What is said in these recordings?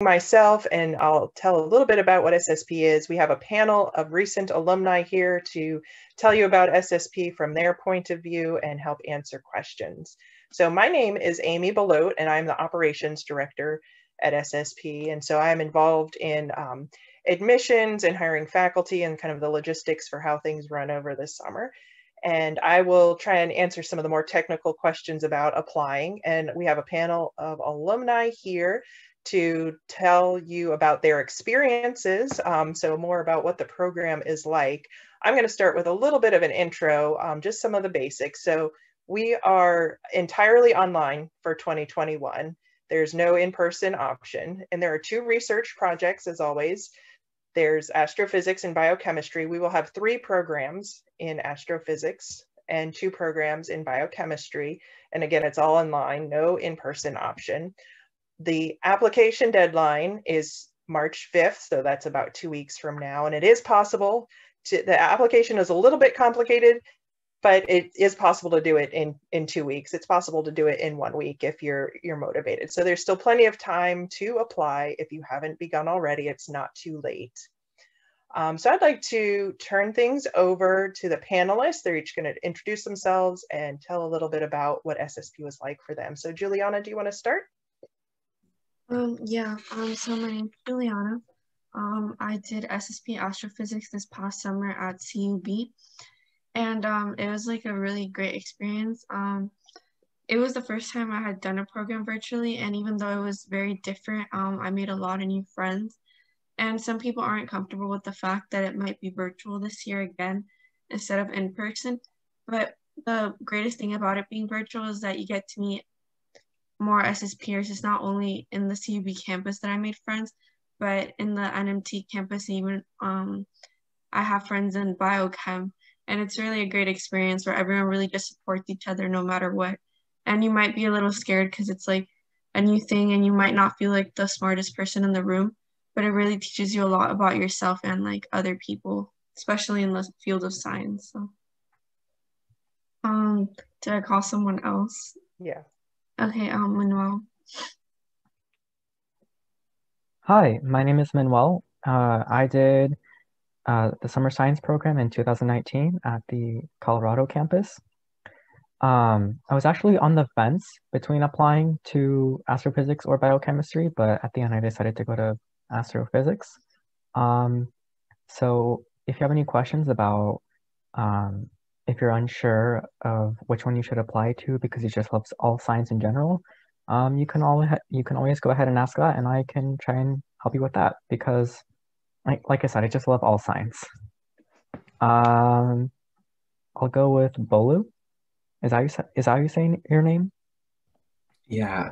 myself and I'll tell a little bit about what SSP is. We have a panel of recent alumni here to tell you about SSP from their point of view and help answer questions. So my name is Amy Belote and I'm the operations director at SSP. And so I'm involved in um, admissions and hiring faculty and kind of the logistics for how things run over this summer. And I will try and answer some of the more technical questions about applying. And we have a panel of alumni here to tell you about their experiences. Um, so more about what the program is like. I'm going to start with a little bit of an intro, um, just some of the basics. So we are entirely online for 2021. There's no in-person option. And there are two research projects as always. There's astrophysics and biochemistry. We will have three programs in astrophysics and two programs in biochemistry. And again, it's all online, no in-person option. The application deadline is March 5th, so that's about two weeks from now. And it is possible to, the application is a little bit complicated but it is possible to do it in in two weeks it's possible to do it in one week if you're you're motivated so there's still plenty of time to apply if you haven't begun already it's not too late um, so I'd like to turn things over to the panelists. They're each going to introduce themselves and tell a little bit about what SSP was like for them. So Juliana, do you want to start? Um, yeah, um, so my name's Juliana. Um, I did SSP Astrophysics this past summer at CUB and um, it was like a really great experience. Um, it was the first time I had done a program virtually, and even though it was very different, um, I made a lot of new friends. And some people aren't comfortable with the fact that it might be virtual this year again instead of in person. But the greatest thing about it being virtual is that you get to meet more SSPers. It's not only in the CUB campus that I made friends, but in the NMT campus, even um, I have friends in biochem. And it's really a great experience where everyone really just supports each other no matter what. And you might be a little scared because it's like a new thing and you might not feel like the smartest person in the room but it really teaches you a lot about yourself and like other people especially in the field of science so. Um did i call someone else? Yeah okay um manuel hi my name is manuel uh, i did uh, the summer science program in 2019 at the Colorado campus. Um, I was actually on the fence between applying to astrophysics or biochemistry, but at the end I decided to go to astrophysics. Um, so if you have any questions about um, if you're unsure of which one you should apply to because you just love all science in general, um, you can always you can always go ahead and ask that, and I can try and help you with that because like like I said, I just love all science. Um, I'll go with Bolu. Is that you, is that you saying your name? Yeah.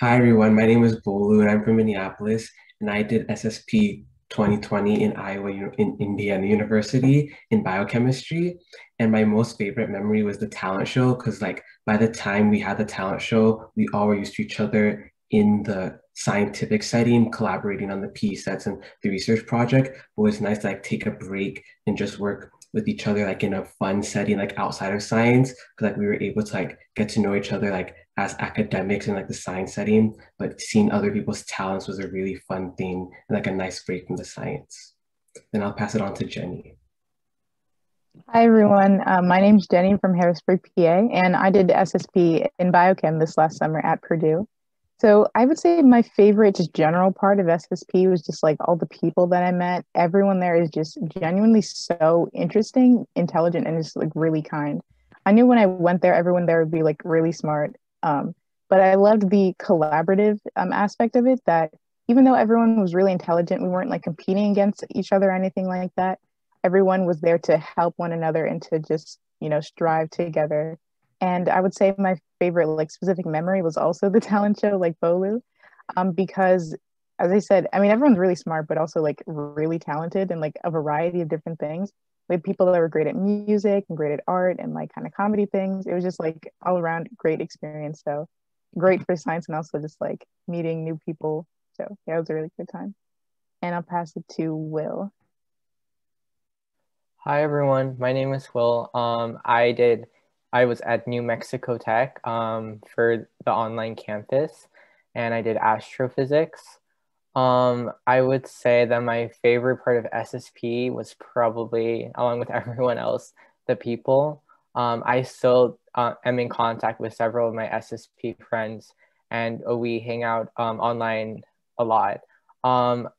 Hi everyone. My name is Bolu, and I'm from Minneapolis, and I did SSP 2020 in Iowa in Indiana University in biochemistry. And my most favorite memory was the talent show because like by the time we had the talent show, we all were used to each other in the scientific setting, collaborating on the p-sets and the research project. But it was nice to like take a break and just work with each other like in a fun setting, like outside of science. Cause like we were able to like get to know each other like as academics in like the science setting, but seeing other people's talents was a really fun thing and like a nice break from the science. Then I'll pass it on to Jenny. Hi everyone, uh, my name is Jenny from Harrisburg, PA, and I did SSP in biochem this last summer at Purdue. So I would say my favorite just general part of SSP was just like all the people that I met. Everyone there is just genuinely so interesting, intelligent, and just like really kind. I knew when I went there, everyone there would be like really smart. Um, but I loved the collaborative um, aspect of it that even though everyone was really intelligent, we weren't like competing against each other or anything like that. Everyone was there to help one another and to just, you know, strive together and I would say my favorite, like specific memory was also the talent show, like Bolu, um, because as I said, I mean, everyone's really smart, but also like really talented and like a variety of different things. We had people that were great at music and great at art and like kind of comedy things. It was just like all around great experience. So great for science and also just like meeting new people. So yeah, it was a really good time. And I'll pass it to Will. Hi everyone, my name is Will. Um, I did I was at New Mexico Tech um, for the online campus and I did astrophysics. Um, I would say that my favorite part of SSP was probably, along with everyone else, the people. Um, I still uh, am in contact with several of my SSP friends, and we hang out um, online a lot. Um,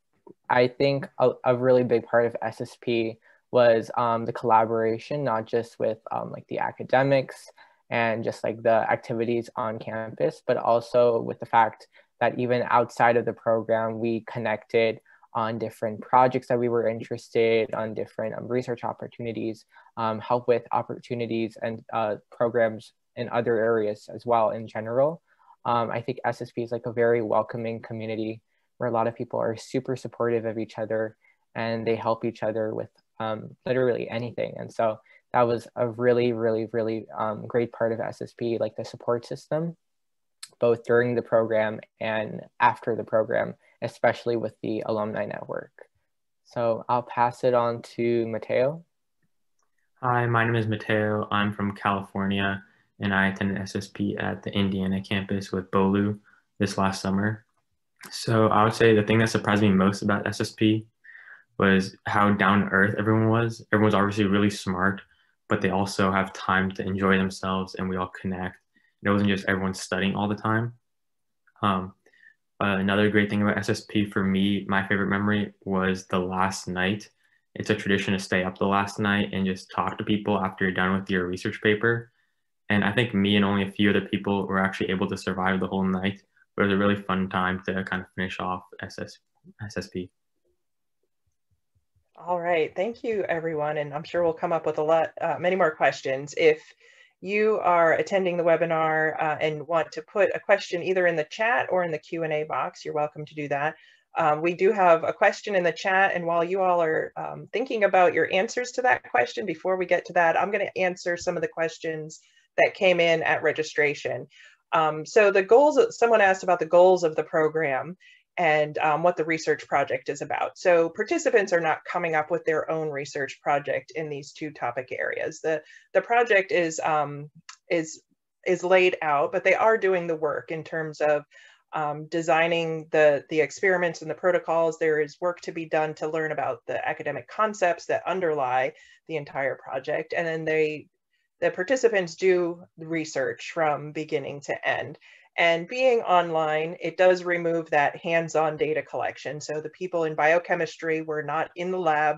I think a, a, really big part of SSP was um, the collaboration, not just with um, like the academics and just like the activities on campus, but also with the fact that even outside of the program, we connected on different projects that we were interested on different um, research opportunities, um, help with opportunities and uh, programs in other areas as well in general. Um, I think SSP is like a very welcoming community where a lot of people are super supportive of each other and they help each other with um, literally anything. And so that was a really, really, really um, great part of SSP, like the support system both during the program and after the program, especially with the alumni network. So I'll pass it on to Mateo. Hi, my name is Mateo. I'm from California and I attended SSP at the Indiana campus with Bolu this last summer. So I would say the thing that surprised me most about SSP was how down to earth everyone was. Everyone's obviously really smart, but they also have time to enjoy themselves and we all connect it wasn't just everyone studying all the time. Um, uh, another great thing about SSP for me, my favorite memory was the last night. It's a tradition to stay up the last night and just talk to people after you're done with your research paper. And I think me and only a few other people were actually able to survive the whole night. But it was a really fun time to kind of finish off SS, SSP. All right, thank you everyone. And I'm sure we'll come up with a lot, uh, many more questions. If you are attending the webinar uh, and want to put a question either in the chat or in the Q&A box, you're welcome to do that. Um, we do have a question in the chat, and while you all are um, thinking about your answers to that question, before we get to that, I'm going to answer some of the questions that came in at registration. Um, so the goals, someone asked about the goals of the program, and um, what the research project is about. So participants are not coming up with their own research project in these two topic areas. The, the project is, um, is, is laid out, but they are doing the work in terms of um, designing the, the experiments and the protocols. There is work to be done to learn about the academic concepts that underlie the entire project. And then they, the participants do research from beginning to end. And being online, it does remove that hands-on data collection. So the people in biochemistry were not in the lab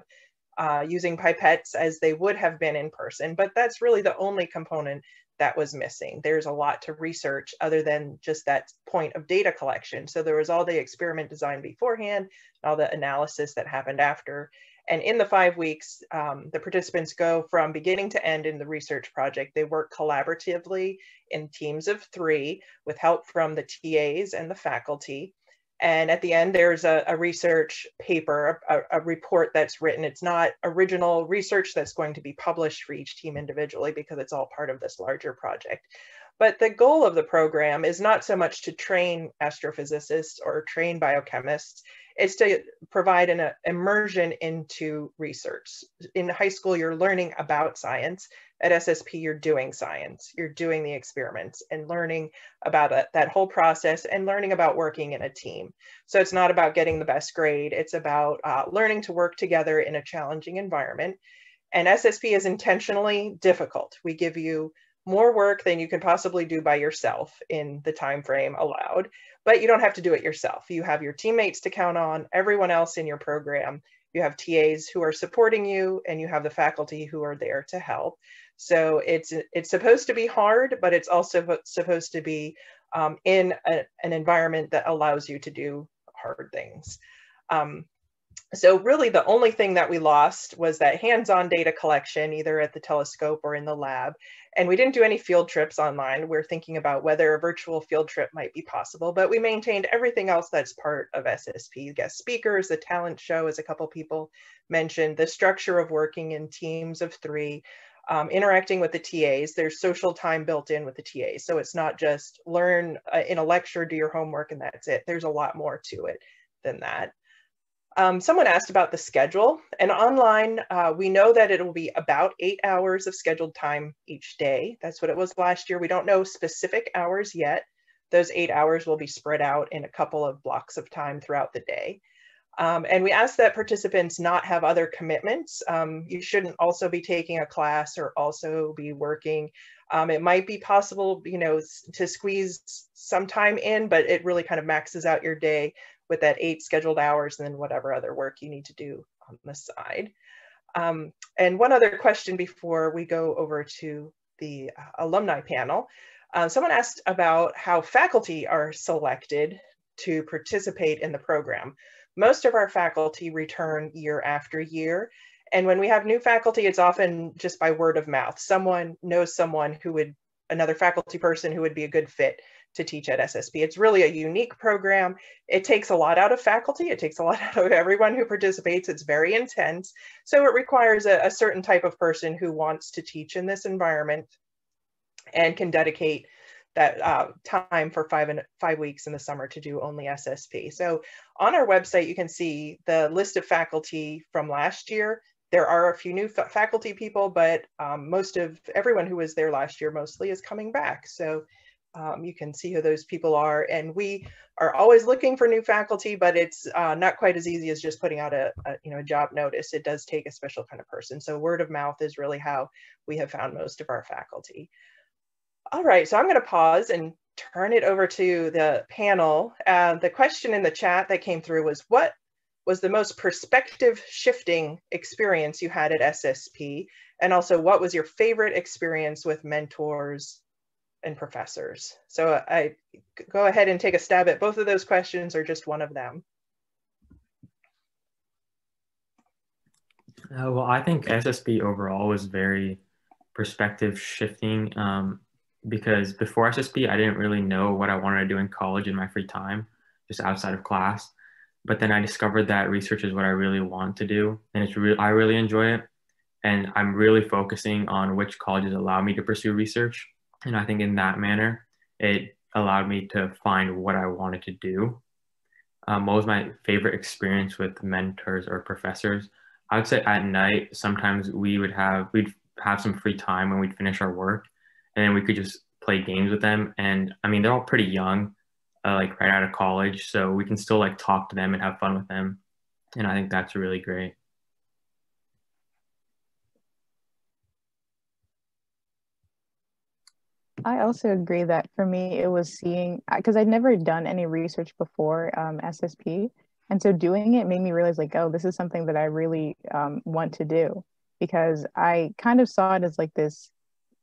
uh, using pipettes as they would have been in person, but that's really the only component that was missing. There's a lot to research other than just that point of data collection. So there was all the experiment design beforehand, all the analysis that happened after, and in the five weeks, um, the participants go from beginning to end in the research project. They work collaboratively in teams of three with help from the TAs and the faculty. And at the end, there's a, a research paper, a, a, report that's written. It's not original research that's going to be published for each team individually because it's all part of this larger project. But the goal of the program is not so much to train astrophysicists or train biochemists is to provide an uh, immersion into research. In high school, you're learning about science. At SSP, you're doing science. You're doing the experiments and learning about a, that whole process and learning about working in a team. So it's not about getting the best grade. It's about uh, learning to work together in a challenging environment. And SSP is intentionally difficult. We give you more work than you can possibly do by yourself in the time frame allowed but you don't have to do it yourself. You have your teammates to count on everyone else in your program. You have tas who are supporting you and you have the faculty who are there to help. So it's it's supposed to be hard but it's also supposed to be um, in a, an environment that allows you to do hard things. Um, so really the only thing that we lost was that hands-on data collection, either at the telescope or in the lab. And we didn't do any field trips online. We're thinking about whether a virtual field trip might be possible, but we maintained everything else that's part of SSP, guest speakers, the talent show, as a couple people mentioned, the structure of working in teams of three, um, interacting with the TAs. There's social time built in with the TAs. So it's not just learn uh, in a lecture, do your homework, and that's it. There's a lot more to it than that. Um, someone asked about the schedule and online, uh, we know that it will be about eight hours of scheduled time each day. That's what it was last year. We don't know specific hours yet, those eight hours will be spread out in a couple of blocks of time throughout the day. Um, and we ask that participants not have other commitments. Um, you shouldn't also be taking a class or also be working. Um, it might be possible, you know, to squeeze some time in, but it really kind of maxes out your day with that eight scheduled hours and then whatever other work you need to do on the side. Um, and one other question before we go over to the uh, alumni panel. Uh, someone asked about how faculty are selected to participate in the program. Most of our faculty return year after year. And when we have new faculty, it's often just by word of mouth. Someone knows someone who would, another faculty person who would be a good fit to teach at SSP. It's really a unique program. It takes a lot out of faculty. It takes a lot out of everyone who participates. It's very intense. So it requires a, a certain type of person who wants to teach in this environment and can dedicate that uh, time for five and five weeks in the summer to do only SSP. So on our website, you can see the list of faculty from last year. There are a few new fa faculty people, but um, most of everyone who was there last year mostly is coming back. So um, you can see who those people are. And we are always looking for new faculty, but it's uh, not quite as easy as just putting out a, a, you know, a job notice. It does take a special kind of person. So word of mouth is really how we have found most of our faculty. All right, so I'm going to pause and turn it over to the panel. Uh, the question in the chat that came through was, what was the most perspective shifting experience you had at SSP? And also, what was your favorite experience with mentors and professors? So I go ahead and take a stab at both of those questions or just one of them. Uh, well, I think SSP overall was very perspective shifting. Um, because before SSP, I didn't really know what I wanted to do in college in my free time, just outside of class. But then I discovered that research is what I really want to do, and it's real. I really enjoy it, and I'm really focusing on which colleges allow me to pursue research. And I think in that manner, it allowed me to find what I wanted to do. Um, what was my favorite experience with mentors or professors? I would say at night, sometimes we would have we'd have some free time when we'd finish our work and then we could just play games with them. And I mean, they're all pretty young, uh, like right out of college, so we can still like talk to them and have fun with them. And I think that's really great. I also agree that for me, it was seeing because I'd never done any research before um, SSP. And so doing it made me realize, like, oh, this is something that I really um, want to do because I kind of saw it as like this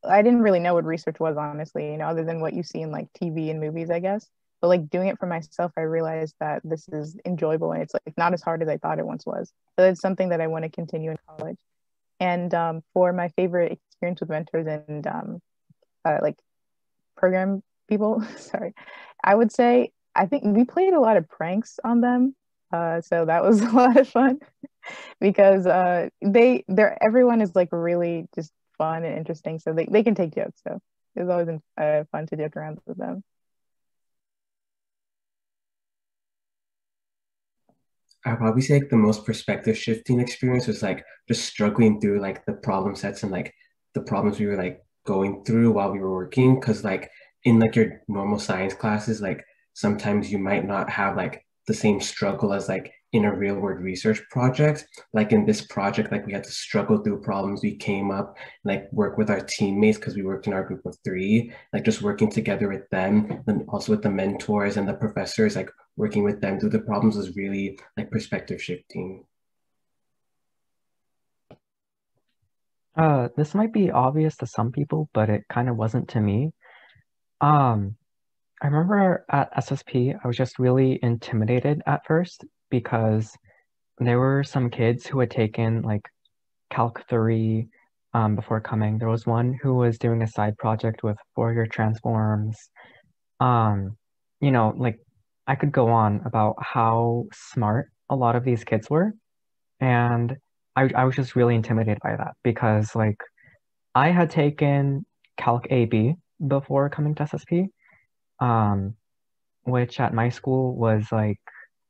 I didn't really know what research was, honestly, you know, other than what you see in like TV and movies, I guess. But like doing it for myself, I realized that this is enjoyable and it's like not as hard as I thought it once was. So it's something that I want to continue in college. And um, for my favorite experience with mentors and um, uh, like program people, sorry, I would say I think we played a lot of pranks on them. Uh, so that was a lot of fun because uh, they, they're everyone is like really just fun and interesting. So they, they can take jokes. So it was always uh, fun to joke around with them. I'd probably say like the most perspective shifting experience was like just struggling through like the problem sets and like the problems we were like going through while we were working. Cause like in like your normal science classes, like sometimes you might not have like the same struggle as like in a real world research project. Like in this project, like we had to struggle through problems. We came up, like work with our teammates because we worked in our group of three, like just working together with them and also with the mentors and the professors, like working with them through the problems was really like perspective shifting. Uh, this might be obvious to some people, but it kind of wasn't to me. Um, I remember at SSP, I was just really intimidated at first because there were some kids who had taken like Calc 3 um, before coming. There was one who was doing a side project with Fourier transforms. Um, you know, like I could go on about how smart a lot of these kids were. And I, I was just really intimidated by that because like I had taken Calc AB before coming to SSP um, which at my school was like,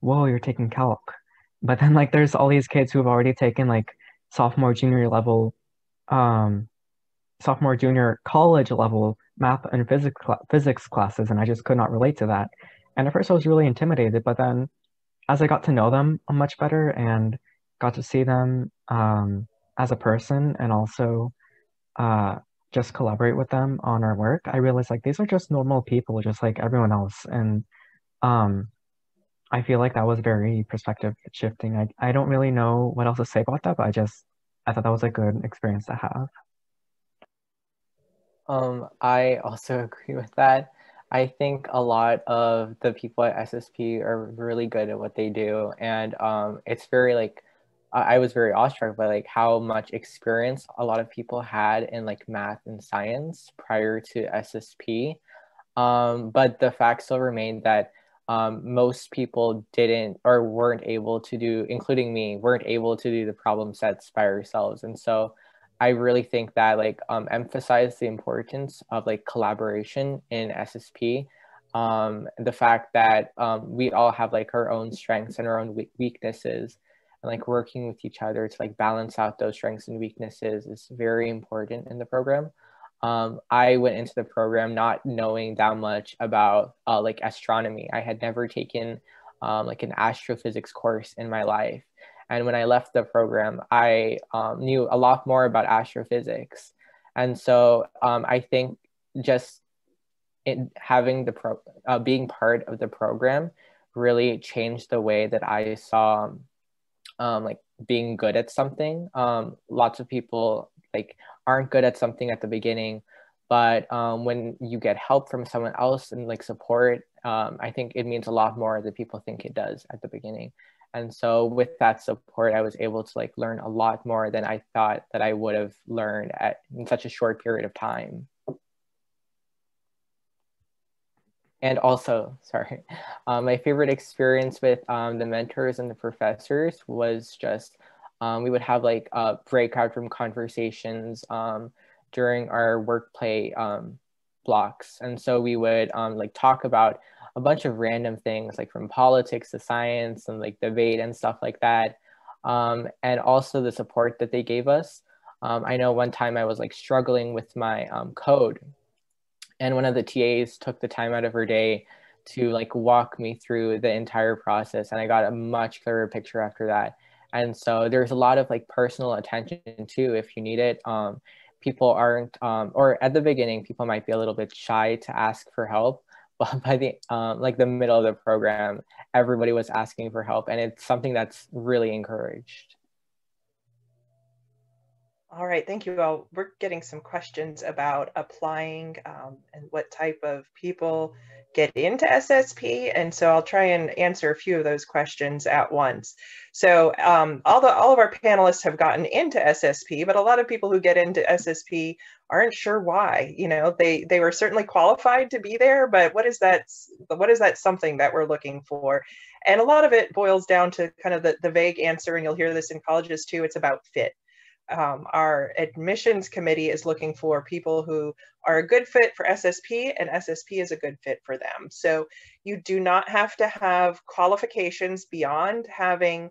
whoa, you're taking calc. But then like there's all these kids who have already taken like sophomore, junior level, um, sophomore, junior college level math and physics cl- physics classes, and I just could not relate to that. And at first, I was really intimidated, but then as I got to know them much better and got to see them um, as a person and also uh, just collaborate with them on our work, I realized like these are just normal people, just like everyone else. And um, I feel like that was very perspective shifting. I, I don't really know what else to say about that, but I just I thought that was a good experience to have. Um, I also agree with that. I think a lot of the people at SSP are really good at what they do, and um, it's very like I was very awestruck by like how much experience a lot of people had in like math and science prior to SSP. Um, but the fact still remained that um, most people didn't or weren't able to do, including me, weren't able to do the problem sets by ourselves. And so I really think that like um, emphasize the importance of like collaboration in SSP. Um, the fact that um, we all have like our own strengths and our own weaknesses and like working with each other to like balance out those strengths and weaknesses is very important in the program. Um, I went into the program not knowing that much about uh, like astronomy. I had never taken um, like an astrophysics course in my life. And when I left the program, I um, knew a lot more about astrophysics. And so um, I think just in having the pro uh, being part of the program really changed the way that I saw um, like being good at something. Um, lots of people like aren't good at something at the beginning, but um, when you get help from someone else and like support, um, I think it means a lot more than people think it does at the beginning. And so with that support, I was able to like learn a lot more than I thought that I would have learned at in such a short period of time. And also, sorry, um, my favorite experience with um, the mentors and the professors was just um, we would have like uh, breakout room conversations um, during our work play um, blocks. And so we would um, like talk about a bunch of random things like from politics to science and like debate and stuff like that. and also the support that they gave us. I know one time I was like struggling with my code and one of the TAs took the time out of her day to like walk me through the entire process and I got a much clearer picture after that. And so there's a lot of like personal attention too if you need it. Um, people aren't um, or at the beginning people might be a little bit shy to ask for help but by the um, like the middle of the program everybody was asking for help and it's something that's really encouraged all right, thank you all. We're getting some questions about applying um, and what type of people get into SSP. And so I'll try and answer a few of those questions at once. So um, all, the, all of our panelists have gotten into SSP, but a lot of people who get into SSP aren't sure why. You know, they, they were certainly qualified to be there, but what is that, what is that something that we're looking for? And a lot of it boils down to kind of the, the vague answer, and you'll hear this in colleges too, it's about fit um, our admissions committee is looking for people who are a good fit for SSP and SSP is a good fit for them. So you do not have to have qualifications beyond having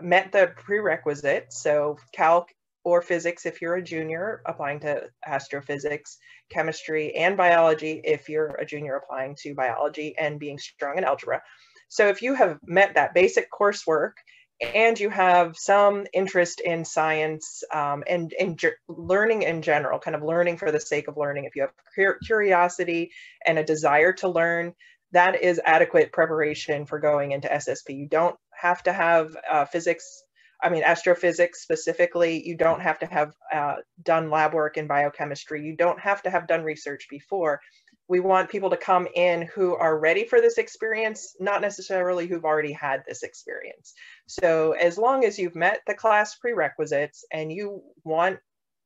met the prerequisite. So calc or physics if you're a junior applying to astrophysics, chemistry and biology if you're a junior applying to biology and being strong in algebra. So if you have met that basic coursework and you have some interest in science um, and, and learning in general, kind of learning for the sake of learning. If you have curiosity and a desire to learn, that is adequate preparation for going into SSP. You don't have to have uh, physics, I mean, astrophysics specifically. You don't have to have uh, done lab work in biochemistry. You don't have to have done research before we want people to come in who are ready for this experience, not necessarily who've already had this experience. So as long as you've met the class prerequisites and you want,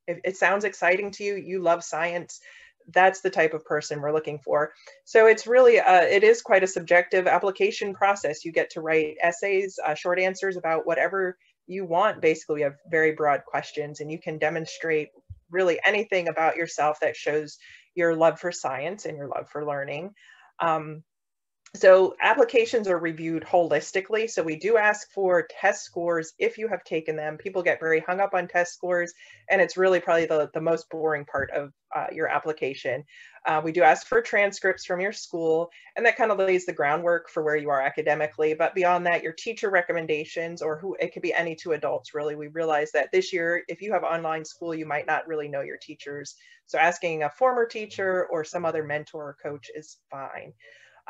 if it sounds exciting to you, you love science, that's the type of person we're looking for. So it's really, uh, it is quite a subjective application process. You get to write essays, uh, short answers about whatever you want. Basically, we have very broad questions and you can demonstrate really anything about yourself that shows your love for science and your love for learning. Um, so applications are reviewed holistically. So we do ask for test scores if you have taken them. People get very hung up on test scores, and it's really probably the, the most boring part of uh, your application. Uh, we do ask for transcripts from your school, and that kind of lays the groundwork for where you are academically. But beyond that, your teacher recommendations, or who it could be any two adults really. We realize that this year, if you have online school, you might not really know your teachers. So asking a former teacher or some other mentor or coach is fine.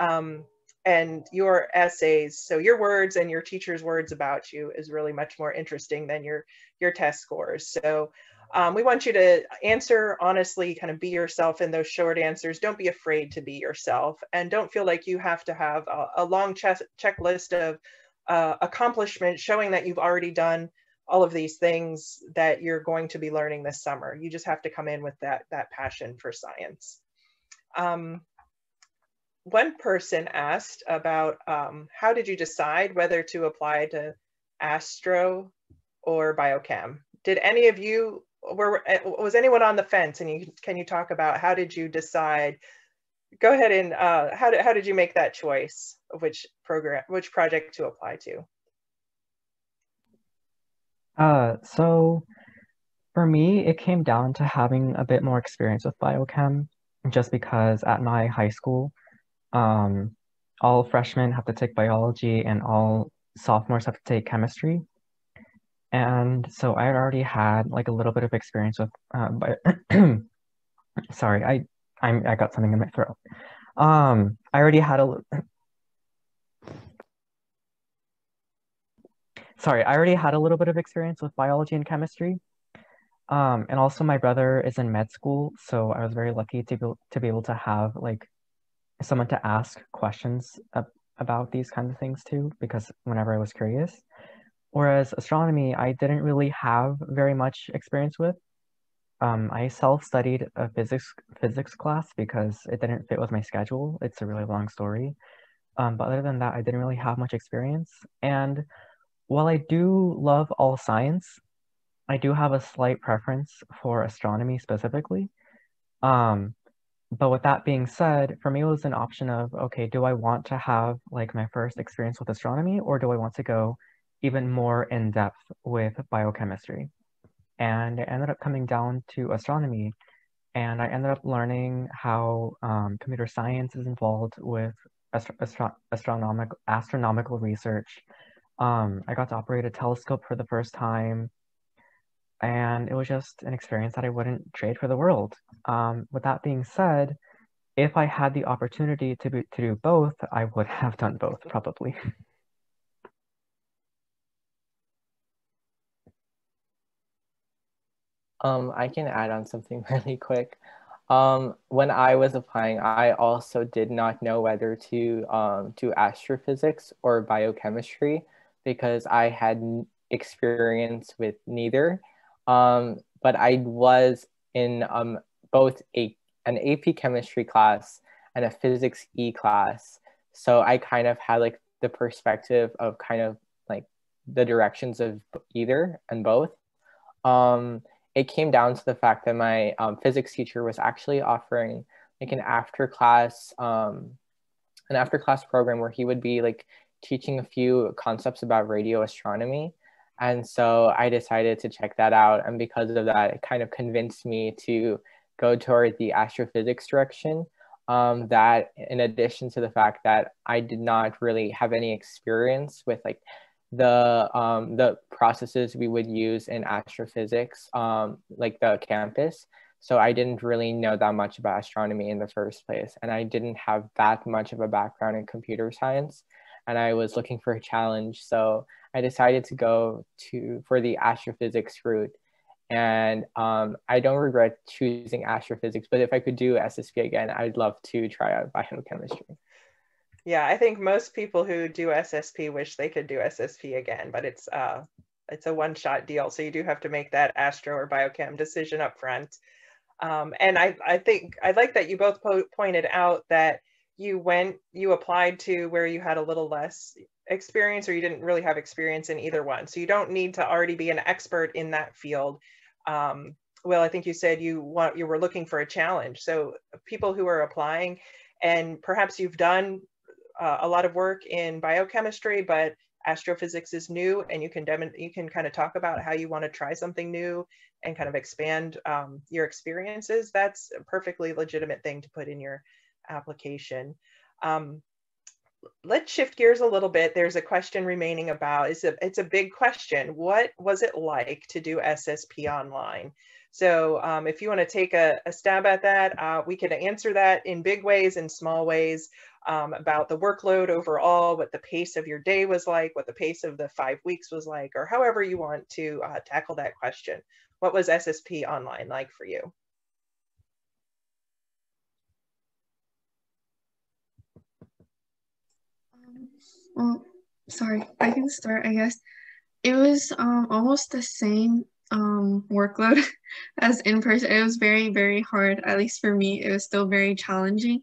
Um, and your essays, so your words and your teacher's words about you is really much more interesting than your, your test scores. So um, we want you to answer honestly, kind of be yourself in those short answers. Don't be afraid to be yourself and don't feel like you have to have a, a long checklist of uh, accomplishments showing that you've already done all of these things that you're going to be learning this summer. You just have to come in with that, that passion for science. Um, one person asked about um, how did you decide whether to apply to astro or biochem? Did any of you, were, eh, was anyone on the fence? And you, can you talk about how did you decide? Go ahead and uh, how, did, how did you make that choice of which program, which project to apply to? Uh, so for me, it came down to having a bit more experience with biochem, just because at my high school, um, all freshmen have to take biology and all sophomores have to take chemistry. And so I already had like a little bit of experience with, uh, sorry, I, I'm, I got something in my throat. Um, I already had a, sorry, I already had a little bit of experience with biology and chemistry. Um, and also my brother is in med school, so I was very lucky to be, to be able to have like someone to ask questions about these kinds of things too, because whenever I was curious. Whereas astronomy, I didn't really have very much experience with. Um, I self-studied a physics physics class because it didn't fit with my schedule. It's a really long story. Um, but other than that, I didn't really have much experience. And while I do love all science, I do have a slight preference for astronomy specifically. Um, but with that being said, for me, it was an option of, okay, do I want to have like my first experience with astronomy or do I want to go even more in depth with biochemistry? And I ended up coming down to astronomy and I ended up learning how um, computer science is involved with astro astro astronomical, astronomical research. Um, I got to operate a telescope for the first time and it was just an experience that I wouldn't trade for the world. Um, with that being said, if I had the opportunity to, be, to do both, I would have done both probably. Um, I can add on something really quick. Um, when I was applying, I also did not know whether to um, do astrophysics or biochemistry because I had experience with neither. Um, but I was in um, both a an AP chemistry class and a physics E class. So I kind of had like the perspective of kind of like the directions of either and both. Um, it came down to the fact that my um, physics teacher was actually offering like an after class um, an after class program where he would be like teaching a few concepts about radio astronomy and so I decided to check that out. And because of that, it kind of convinced me to go toward the astrophysics direction. Um, that in addition to the fact that I did not really have any experience with like the um, the processes we would use in astrophysics, um, like the campus. So I didn't really know that much about astronomy in the first place, and I didn't have that much of a background in computer science, and I was looking for a challenge. So I decided to go to for the astrophysics route. And um, I don't regret choosing astrophysics, but if I could do SSP again, I'd love to try out biochemistry. Yeah, I think most people who do SSP wish they could do SSP again, but it's uh, it's a one-shot deal, so you do have to make that astro or biochem decision up front. Um, and I, I think I like that you both po pointed out that you went, you applied to where you had a little less experience or you didn't really have experience in either one. So you don't need to already be an expert in that field. Um, well, I think you said you want you were looking for a challenge. So people who are applying and perhaps you've done uh, a lot of work in biochemistry, but astrophysics is new and you can dem- you can kind of talk about how you want to try something new and kind of expand um, your experiences, that's a perfectly legitimate thing to put in your application. Um, let's shift gears a little bit. There's a question remaining about, it's a, it's a big question. What was it like to do SSP online? So um, if you want to take a, a, stab at that, uh, we can answer that in big ways and small ways um, about the workload overall, what the pace of your day was like, what the pace of the five weeks was like, or however you want to uh, tackle that question. What was SSP online like for you? Well, sorry, I can start, I guess. It was um, almost the same um, workload as in person. It was very, very hard, at least for me. It was still very challenging.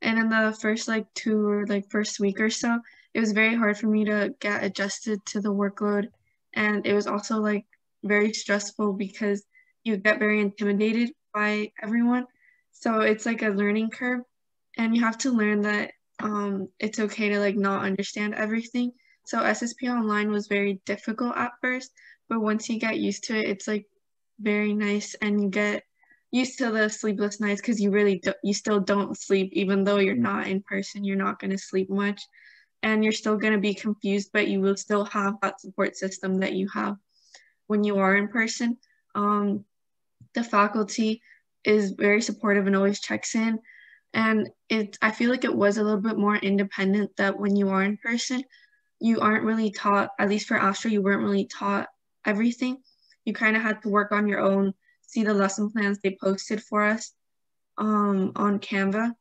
And in the first like two or like first week or so, it was very hard for me to get adjusted to the workload. And it was also like very stressful because you get very intimidated by everyone. So it's like a learning curve. And you have to learn that um, it's okay to like not understand everything. So SSP online was very difficult at first, but once you get used to it, it's like very nice and you get used to the sleepless nights because you really do, you still don't sleep even though you're not in person you're not going to sleep much. And you're still going to be confused but you will still have that support system that you have when you are in person. Um, the faculty is very supportive and always checks in and it i feel like it was a little bit more independent that when you are in person you aren't really taught at least for astro you weren't really taught everything you kind of had to work on your own see the lesson plans they posted for us um, on Canva.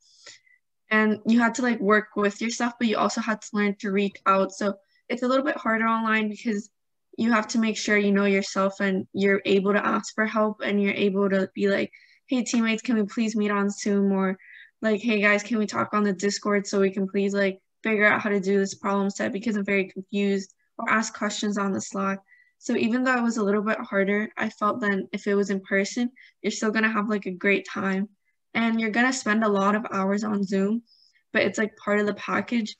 And you had to like work with yourself but you also had to learn to reach out. So it's a little bit harder online because you have to make sure you know yourself and you're able to ask for help and you're able to be like, hey, teammates, can we please meet on Zoom? Or like, hey, guys, can we talk on the Discord so we can please like figure out how to do this problem set because I'm very confused or ask questions on the Slack. So even though it was a little bit harder, I felt then if it was in person, you're still gonna have like a great time. And you're gonna spend a lot of hours on Zoom, but it's like part of the package.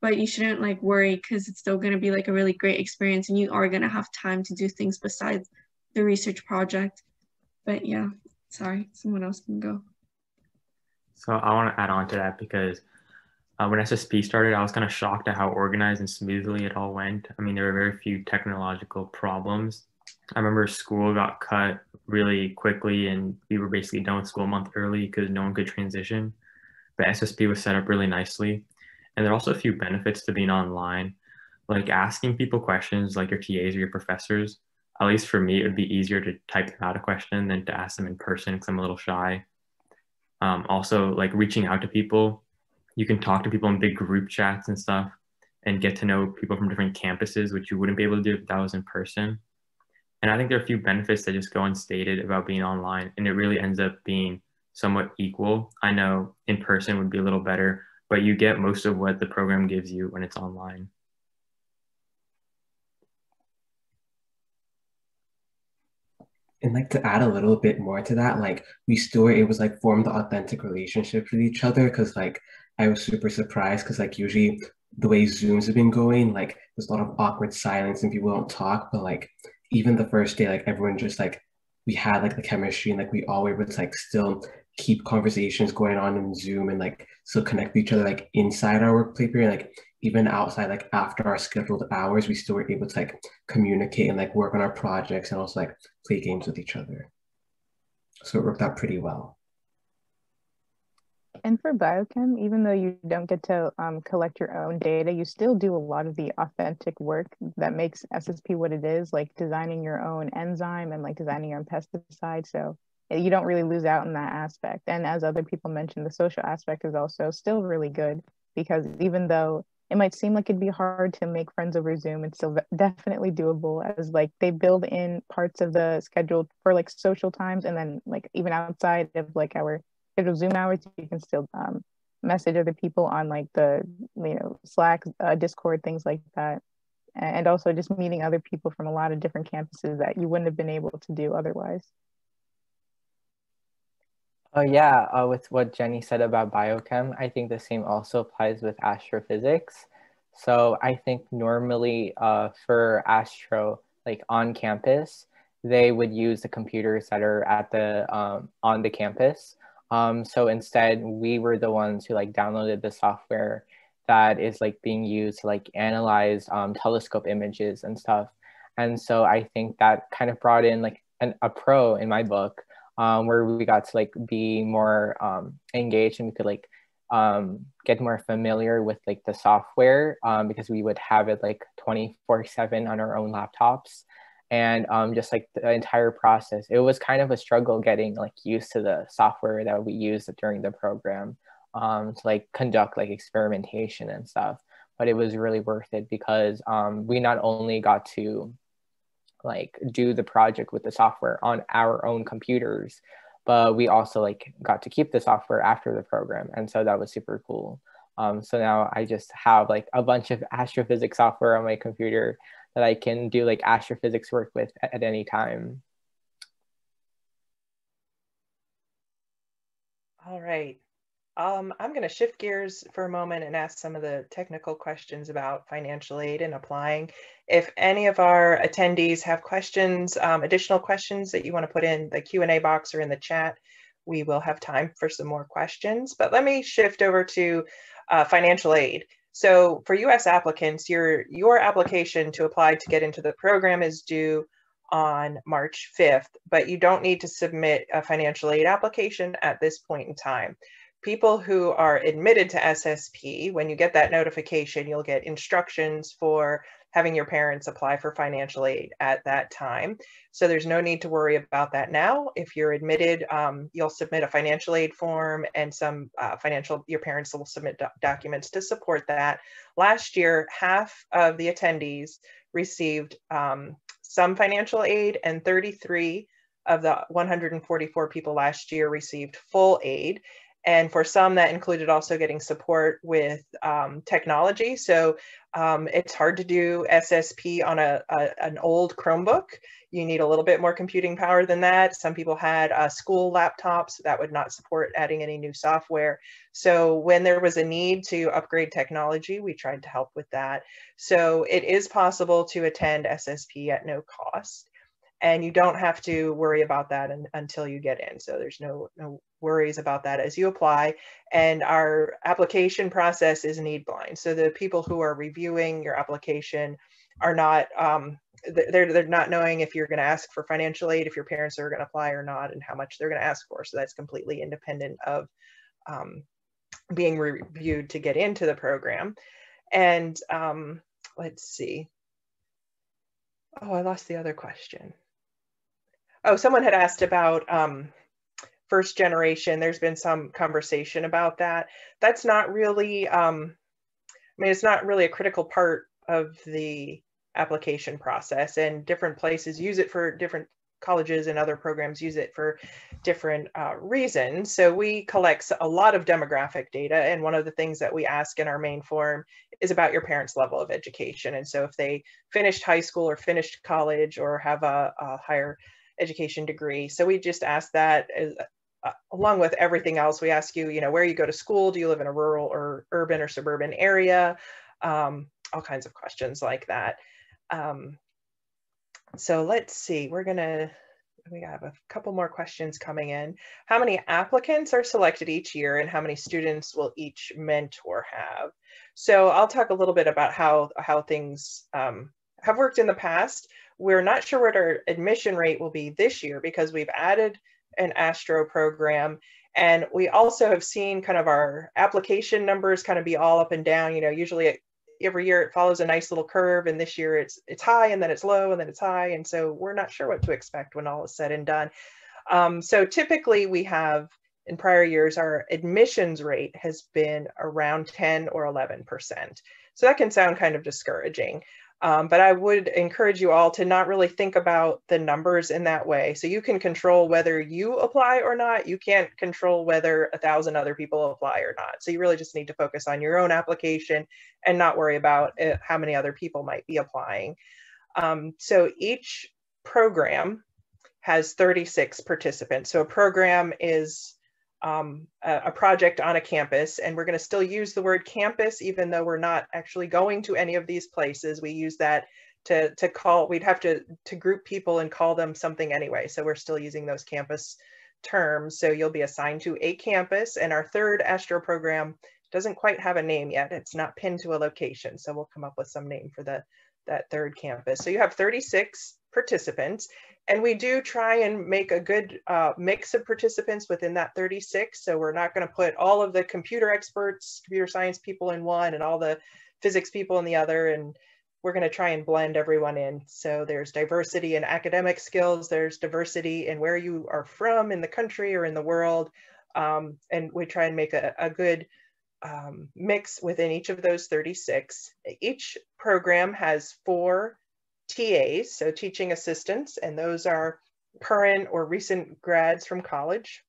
But you shouldn't like worry because it's still gonna be like a really great experience and you are gonna have time to do things besides the research project. But yeah, sorry, someone else can go. So I want to add on to that because uh, when SSP started, I was kind of shocked at how organized and smoothly it all went. I mean, there were very few technological problems. I remember school got cut really quickly, and we were basically done with school a month early because no one could transition. But SSP was set up really nicely. And there are also a few benefits to being online, like asking people questions like your TAs or your professors. At least for me, it would be easier to type out a question than to ask them in person because I'm a little shy. Um, also, like reaching out to people you can talk to people in big group chats and stuff and get to know people from different campuses, which you wouldn't be able to do if that was in person. And I think there are a few benefits that just go unstated about being online, and it really ends up being somewhat equal. I know in person would be a little better, but you get most of what the program gives you when it's online. And like to add a little bit more to that like we still able to like form the authentic relationships with each other because like I was super surprised because like usually the way Zooms have been going, like there's a lot of awkward silence and people don't talk. But like even the first day, like everyone just like we had like the chemistry and like we all were able to like still keep conversations going on in Zoom and like still connect with each other like inside our work period, like even outside like after our scheduled hours, we still were able to like communicate and like work on our projects and also like play games with each other. So it worked out pretty well. And for biochem, even though you don't get to um, collect your own data, you still do a lot of the authentic work that makes SSP what it is, like designing your own enzyme and like designing your own pesticide. So eh, you don't really lose out in that aspect. And as other people mentioned, the social aspect is also still really good because even though it might seem like it'd be hard to make friends over Zoom, it's still definitely doable as like they build in parts of the schedule for like social times and then like even outside of like our schedule Zoom hours, you can still um, message other people on like the you know Slack, uh, Discord, things like that, and also just meeting other people from a lot of different campuses that you wouldn't have been able to do otherwise. Oh yeah, uh, with what Jenny said about biochem, I think the same also applies with astrophysics. So I think normally uh, for astro, like on campus, they would use the computers that are at the um, on the campus. Um, so instead, we were the ones who like downloaded the software that is like being used to like analyze um, telescope images and stuff. And so I think that kind of brought in like an, a pro in my book um, where we got to like be more um, engaged and we could like um, get more familiar with like the software um, because we would have it like 24 7 on our own laptops. And um, just like the entire process it was kind of a struggle getting like used to the software that we used during the program um, to like conduct like experimentation and stuff. But it was really worth it because we not only got to like do the project with the software on our own computers but we also like got to keep the software after the program and so that was super cool. Um, so now i just have like a bunch of astrophysics software on my computer that i can do like astrophysics work with at, at any time. All right um, I'm going to shift gears for a moment and ask some of the technical questions about financial aid and applying. If any of our attendees have questions, um, additional questions that you want to put in the Q&A box or in the chat, we will have time for some more questions. But let me shift over to uh, financial aid. So for US applicants, your, your application to apply to get into the program is due on March 5th, but you don't need to submit a financial aid application at this point in time people who are admitted to SSP, when you get that notification, you'll get instructions for having your parents apply for financial aid at that time. So there's no need to worry about that now. If you're admitted, um, you'll submit a financial aid form and some uh, financial, your parents will submit do documents to support that. Last year, half of the attendees received um, some financial aid and 33 of the 144 people last year received full aid. And for some, that included also getting support with um, technology. So um, it's hard to do SSP on a, a, an old Chromebook. You need a little bit more computing power than that. Some people had uh, school laptops that would not support adding any new software. So when there was a need to upgrade technology, we tried to help with that. So it is possible to attend SSP at no cost and you don't have to worry about that in, until you get in. So there's no, no worries about that as you apply. And our application process is need blind. So the people who are reviewing your application are not, um, they're, they're not knowing if you're going to ask for financial aid, if your parents are going to apply or not, and how much they're going to ask for. So that's completely independent of um, being reviewed to get into the program. And um, let's see. Oh, I lost the other question. Oh, someone had asked about um, first generation. There's been some conversation about that. That's not really, um, I mean, it's not really a critical part of the application process and different places use it for different colleges and other programs use it for different uh, reasons. So we collect a lot of demographic data. And one of the things that we ask in our main form is about your parents' level of education. And so if they finished high school or finished college or have a, a higher education degree. So we just ask that as, uh, along with everything else, we ask you, you know, where you go to school, do you live in a rural or urban or suburban area? Um, all kinds of questions like that. Um, so let's see, we're gonna, we have a couple more questions coming in. How many applicants are selected each year and how many students will each mentor have? So I'll talk a little bit about how, how things um, have worked in the past. We're not sure what our admission rate will be this year because we've added an Astro program and we also have seen kind of our application numbers kind of be all up and down. You know, usually it, every year it follows a nice little curve and this year it's it's high and then it's low and then it's high. And so we're not sure what to expect when all is said and done. Um, so typically we have in prior years, our admissions rate has been around 10 or 11%. So that can sound kind of discouraging. Um, but I would encourage you all to not really think about the numbers in that way. So you can control whether you apply or not. You can't control whether a thousand other people apply or not. So you really just need to focus on your own application and not worry about uh, how many other people might be applying. Um, so each program has 36 participants. So a program is um, a, a, project on a campus and we're going to still use the word campus even though we're not actually going to any of these places. We use that to to call we'd have to to group people and call them something anyway. So we're still using those campus terms. So you'll be assigned to a campus and our third astro program doesn't quite have a name yet. It's not pinned to a location. So we'll come up with some name for the that third campus. So you have 36 participants and we do try and make a good uh, mix of participants within that 36. So we're not going to put all of the computer experts, computer science people in one and all the physics people in the other. And we're going to try and blend everyone in. So there's diversity in academic skills, there's diversity in where you are from in the country or in the world. Um, and we try and make a, a good um, mix within each of those 36. Each program has four TAs, so teaching assistants, and those are current or recent grads from college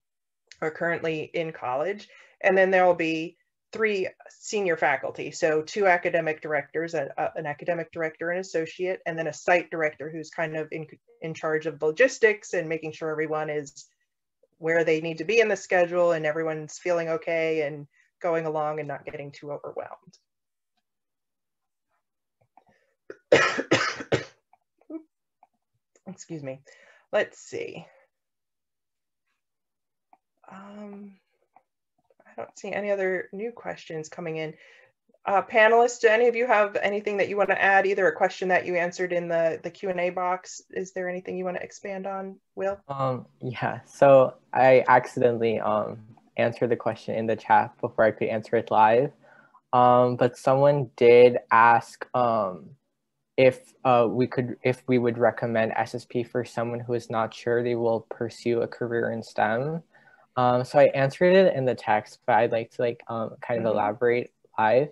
or currently in college. And then there will be three senior faculty, so two academic directors, a, a, an academic director and associate, and then a site director who's kind of in, in charge of logistics and making sure everyone is where they need to be in the schedule and everyone's feeling okay and going along and not getting too overwhelmed. Excuse me. Let's see. Um, I don't see any other new questions coming in. Uh, panelists, do any of you have anything that you want to add, either a question that you answered in the, the Q&A box? Is there anything you want to expand on, Will? Um, yeah, so I accidentally um, answered the question in the chat before I could answer it live. Um, but someone did ask um, if uh, we could if we would recommend SSP for someone who is not sure they will pursue a career in STEM. Um, so I answered it in the text, but I'd like to like um, kind of mm-hmm. elaborate live.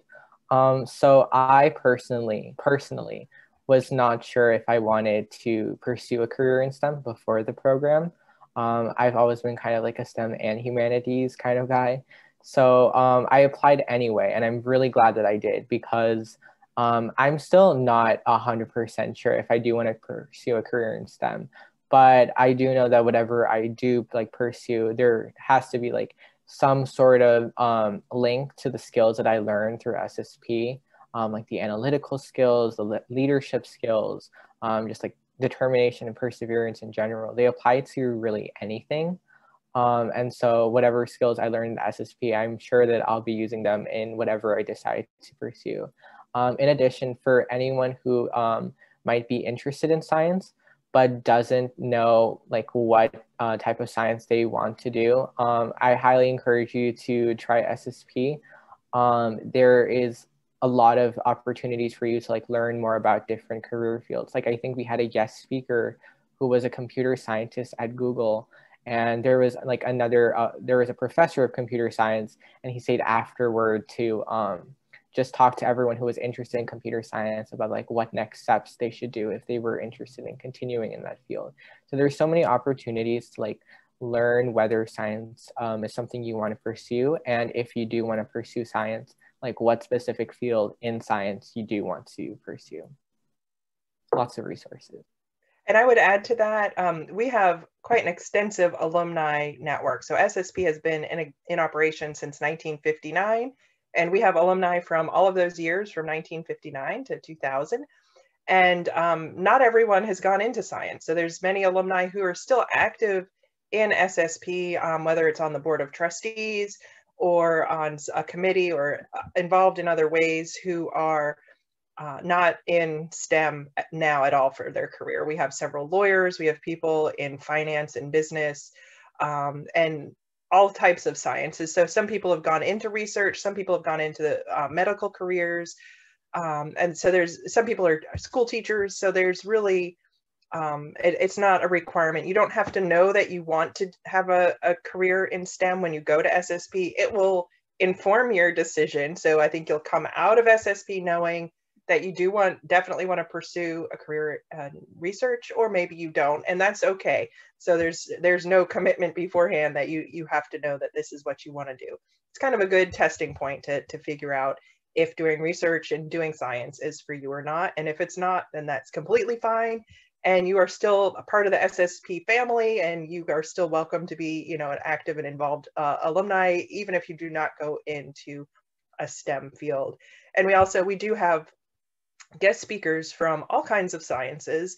Um, so I personally personally was not sure if I wanted to pursue a career in STEM before the program. Um, I've always been kind of like a STEM and humanities kind of guy. So um, I applied anyway, and I'm really glad that I did because um, I'm still not 100% sure if I do want to pursue a career in STEM, but I do know that whatever I do like pursue, there has to be like some sort of um, link to the skills that I learned through SSP, um, like the analytical skills, the le leadership skills, um, just like determination and perseverance in general. They apply to really anything. Um, and so whatever skills I learned in SSP, I'm sure that I'll be using them in whatever I decide to pursue. Um, in addition, for anyone who um, might be interested in science, but doesn't know like what uh, type of science they want to do, um, I highly encourage you to try SSP. Um, there is a lot of opportunities for you to like learn more about different career fields. Like I think we had a guest speaker who was a computer scientist at Google and there was like another uh, there was a professor of computer science and he said afterward to um, just talk to everyone who was interested in computer science about like what next steps they should do if they were interested in continuing in that field. So there's so many opportunities to like learn whether science um, is something you want to pursue. And if you do want to pursue science, like what specific field in science you do want to pursue. Lots of resources. And I would add to that, um, we have quite an extensive alumni network. So SSP has been in, in operation since 1959 and we have alumni from all of those years from 1959 to 2000 and um, not everyone has gone into science. So there's many alumni who are still active in ssp um, whether it's on the board of trustees or on a committee or uh, involved in other ways who are uh, not in STEM now at all for their career. We have several lawyers, we have people in finance and business, um, and all types of sciences. So some people have gone into research, some people have gone into uh, medical careers. Um, and so there's some people are school teachers. So there's really, um, it, it's not a requirement. You don't have to know that you want to have a, a career in STEM when you go to SSP. It will inform your decision. So I think you'll come out of SSP knowing that you do want definitely want to pursue a career in research or maybe you don't and that's okay so there's there's no commitment beforehand that you you have to know that this is what you want to do it's kind of a good testing point to to figure out if doing research and doing science is for you or not and if it's not then that's completely fine and you are still a part of the SSP family and you are still welcome to be, you know, an active and involved uh, alumni, even if you do not go into a STEM field. And we also, we do have guest speakers from all kinds of sciences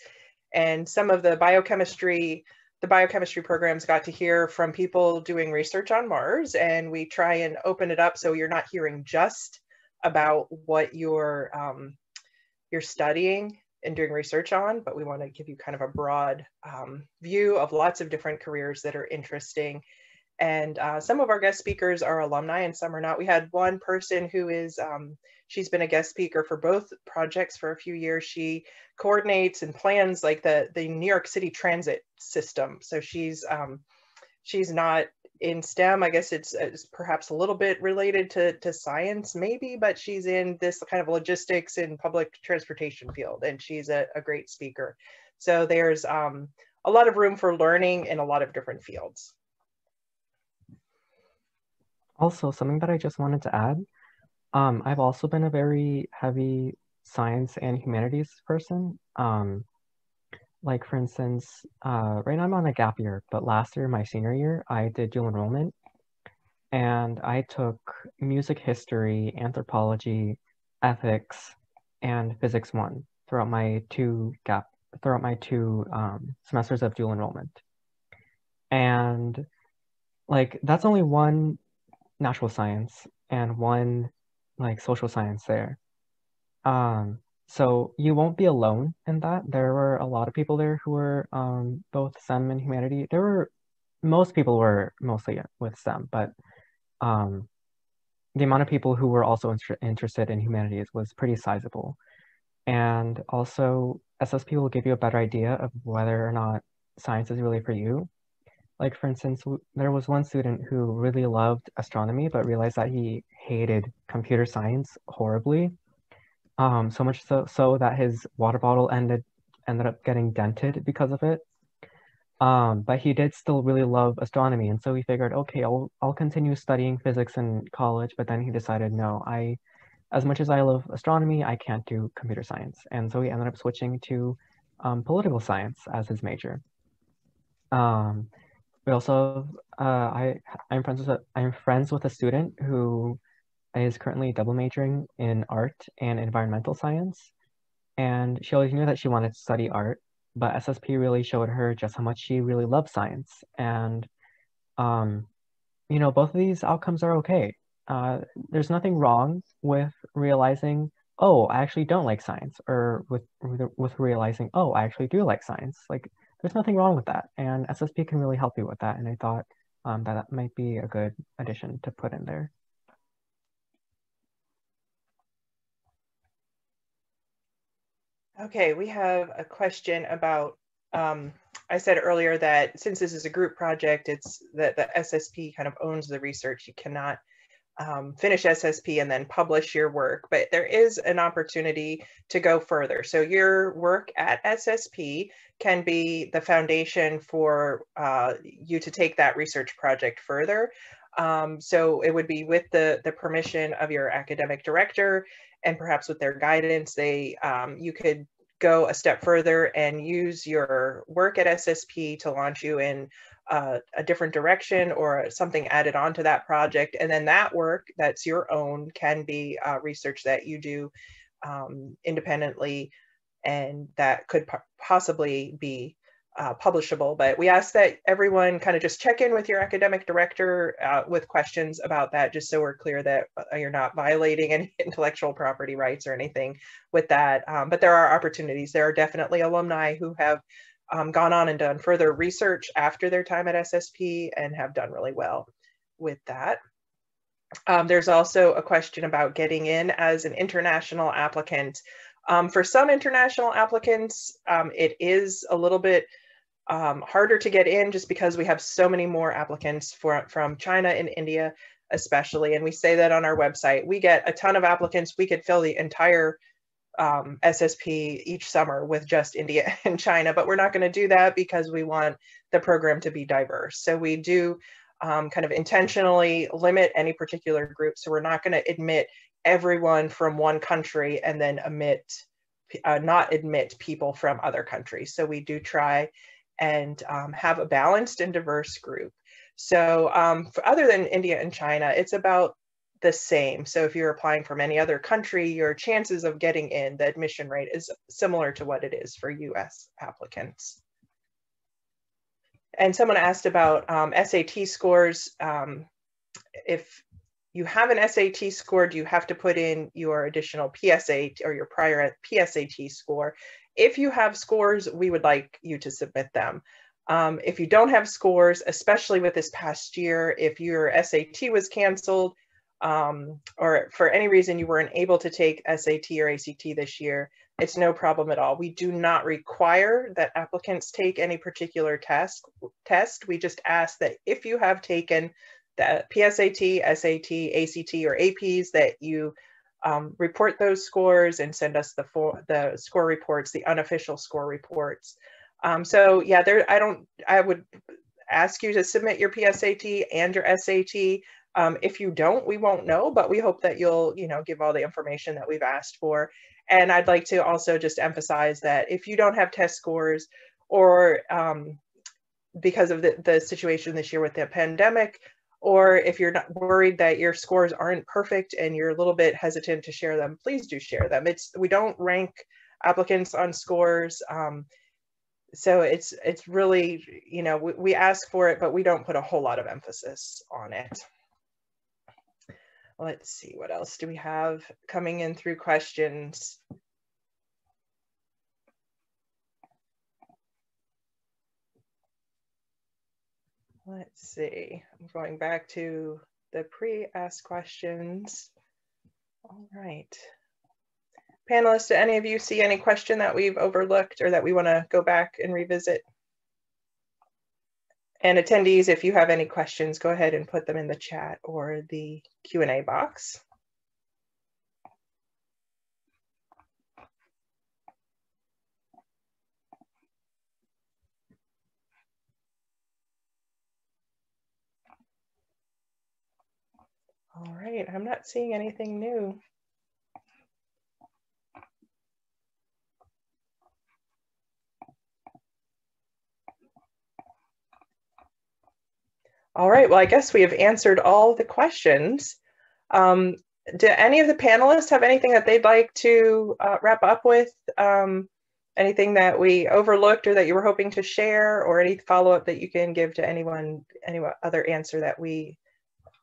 and some of the biochemistry the biochemistry programs got to hear from people doing research on Mars, and we try and open it up so you're not hearing just about what you're um, you're studying and doing research on, but we want to give you kind of a broad um, view of lots of different careers that are interesting. And uh, some of our guest speakers are alumni and some are not. We had one person who is um, She's been a guest speaker for both projects for a few years. She coordinates and plans like the, the New York City transit system. So she's um, she's not in STEM. I guess it's, it's, perhaps a little bit related to, to science maybe, but she's in this kind of logistics and public transportation field and she's a, a great speaker. So there's um, a lot of room for learning in a lot of different fields. Also, something that I just wanted to add um, I've also been a very heavy science and humanities person. Um, like for instance, uh, right now I'm on a gap year, but last year, my senior year, I did dual enrollment and I took music history, anthropology, ethics, and physics one throughout my two gap throughout my two um, semesters of dual enrollment. And like that's only one natural science and one like social science there. Um, so you won't be alone in that. There were a lot of people there who were um, both STEM and humanity. There were most people were mostly with STEM, but um, the amount of people who were also inter- interested in humanities was pretty sizable. And also, SSP will give you a better idea of whether or not science is really for you. Like, for instance, there was one student who really loved astronomy, but realized that he hated computer science horribly. Um, so much so, so that his water bottle ended ended up getting dented because of it. Um, but he did still really love astronomy, and so he figured, okay, I'll I'll continue studying physics in college. But then he decided, no, I, as much as I love astronomy, I can't do computer science, and so he ended up switching to um, political science as his major. Um, we also uh, I I'm friends with a, I'm friends with a student who is currently double majoring in art and environmental science, and she always knew that she wanted to study art, but SSP really showed her just how much she really loves science, and um, you know both of these outcomes are okay. Uh, there's nothing wrong with realizing oh i actually don't like science or with with realizing oh i actually do like science. Like there's nothing wrong with that. And SSP can really help you with that. And I thought um, that, that might be a good addition to put in there. Okay, we have a question about, um, I said earlier that since this is a group project, it's that the SSP kind of owns the research. You cannot um, finish SSP and then publish your work, but there is an opportunity to go further. So your work at SSP can be the foundation for uh, you to take that research project further. Um, so it would be with the, the permission of your academic director and perhaps with their guidance, they um, you could go a step further and use your work at SSP to launch you in uh, a different direction or something added on to that project. And then that work that's your own can be uh, research that you do um, independently and that could possibly be uh, publishable. But we ask that everyone kind of just check in with your academic director uh, with questions about that, just so we're clear that uh, you're not violating any intellectual property rights or anything with that. Um, but there are opportunities. There are definitely alumni who have um, gone on and done further research after their time at SSP and have done really well with that. Um, there's also a question about getting in as an international applicant. Um, for some international applicants, um, it is a little bit um, harder to get in just because we have so many more applicants for, from China and India, especially. And we say that on our website. We get a ton of applicants. We could fill the entire um, SSP each summer with just India and China, but we're not going to do that because we want the program to be diverse. So we do um, kind of intentionally limit any particular group. So we're not going to admit everyone from one country and then omit uh, not admit people from other countries. So we do try and um, have a balanced and diverse group. So um, other than India and China, it's about the same. So if you're applying from any other country, your chances of getting in, the admission rate is similar to what it is for US applicants. And someone asked about um, SAT scores. Um, if you have an SAT score, do you have to put in your additional PSAT or your prior PSAT score? If you have scores, we would like you to submit them. Um, if you don't have scores, especially with this past year, if your SAT was canceled um, or for any reason you weren't able to take SAT or ACT this year, it's no problem at all. We do not require that applicants take any particular test. test. We just ask that if you have taken the PSAT, SAT, ACT, or APs that you um, report those scores and send us the, for, the score reports, the unofficial score reports. Um, so yeah, there, I don't, I would ask you to submit your PSAT and your SAT. Um, if you don't, we won't know, but we hope that you'll, you know, give all the information that we've asked for. And I'd like to also just emphasize that if you don't have test scores or um, because of the, the situation this year with the pandemic, or if you're not worried that your scores aren't perfect and you're a little bit hesitant to share them, please do share them. It's we don't rank applicants on scores. Um, so it's it's really, you know, we, we ask for it, but we don't put a whole lot of emphasis on it. Let's see, what else do we have coming in through questions? Let's see, I'm going back to the pre-asked questions. All right. Panelists, do any of you see any question that we've overlooked or that we wanna go back and revisit? And attendees, if you have any questions, go ahead and put them in the chat or the Q&A box. All right, I'm not seeing anything new. All right, well, I guess we have answered all the questions. Um, do any of the panelists have anything that they'd like to uh, wrap up with? Um, anything that we overlooked or that you were hoping to share or any follow-up that you can give to anyone, any other answer that we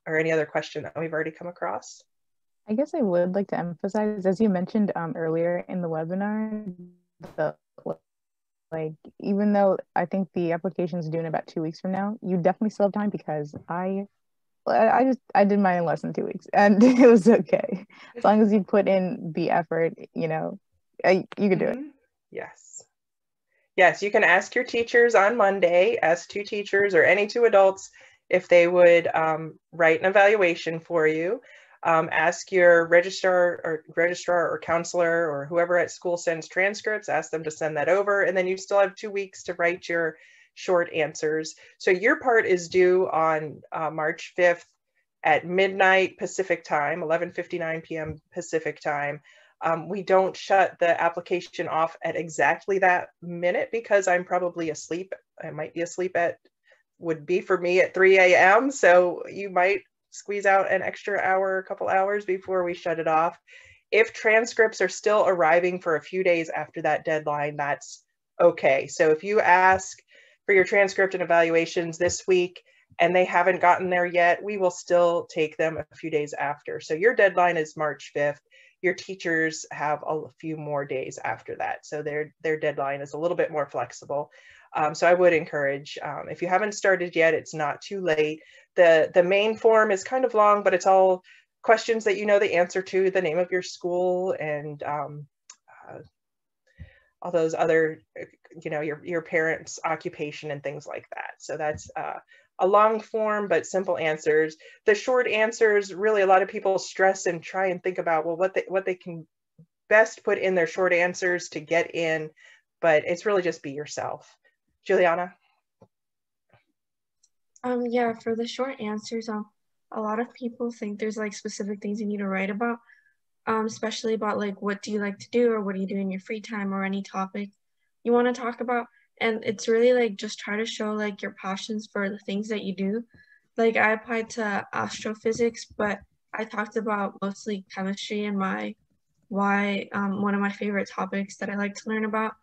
or any other question that we've already come across? I guess I would like to emphasize, as you mentioned um, earlier in the webinar, the like even though I think the application is due in about two weeks from now, you definitely still have time because I, I just I did mine in less than two weeks and it was okay as long as you put in the effort. You know, you can do it. Mm-hmm. Yes. Yes, you can ask your teachers on Monday, ask two teachers or any two adults if they would um, write an evaluation for you. Um, ask your registrar or registrar or counselor or whoever at school sends transcripts, ask them to send that over. And then you still have two weeks to write your short answers. So your part is due on uh, March 5th at midnight Pacific time, 11.59 p.m. Pacific time. Um, we don't shut the application off at exactly that minute because I'm probably asleep. I might be asleep at would be for me at 3 a.m. So you might squeeze out an extra hour, a couple hours before we shut it off. If transcripts are still arriving for a few days after that deadline, that's okay. So if you ask for your transcript and evaluations this week and they haven't gotten there yet, we will still take them a few days after. So your deadline is March 5th. Your teachers have a few more days after that. So their, their deadline is a little bit more flexible. Um, so I would encourage, um, if you haven't started yet, it's not too late. The, the main form is kind of long, but it's all questions that you know the answer to, the name of your school and um, uh, all those other, you know, your, your parents' occupation and things like that. So that's uh, a long form, but simple answers. The short answers, really a lot of people stress and try and think about, well, what they, what they can best put in their short answers to get in, but it's really just be yourself. Juliana? Um, yeah, for the short answers, um, a lot of people think there's like specific things you need to write about. um, especially about like what do you like to do or what do you do in your free time or any topic you want to talk about. And it's really like just try to show like your passions for the things that you do. Like I applied to astrophysics, but I talked about mostly chemistry and my why um, one of my favorite topics that I like to learn about.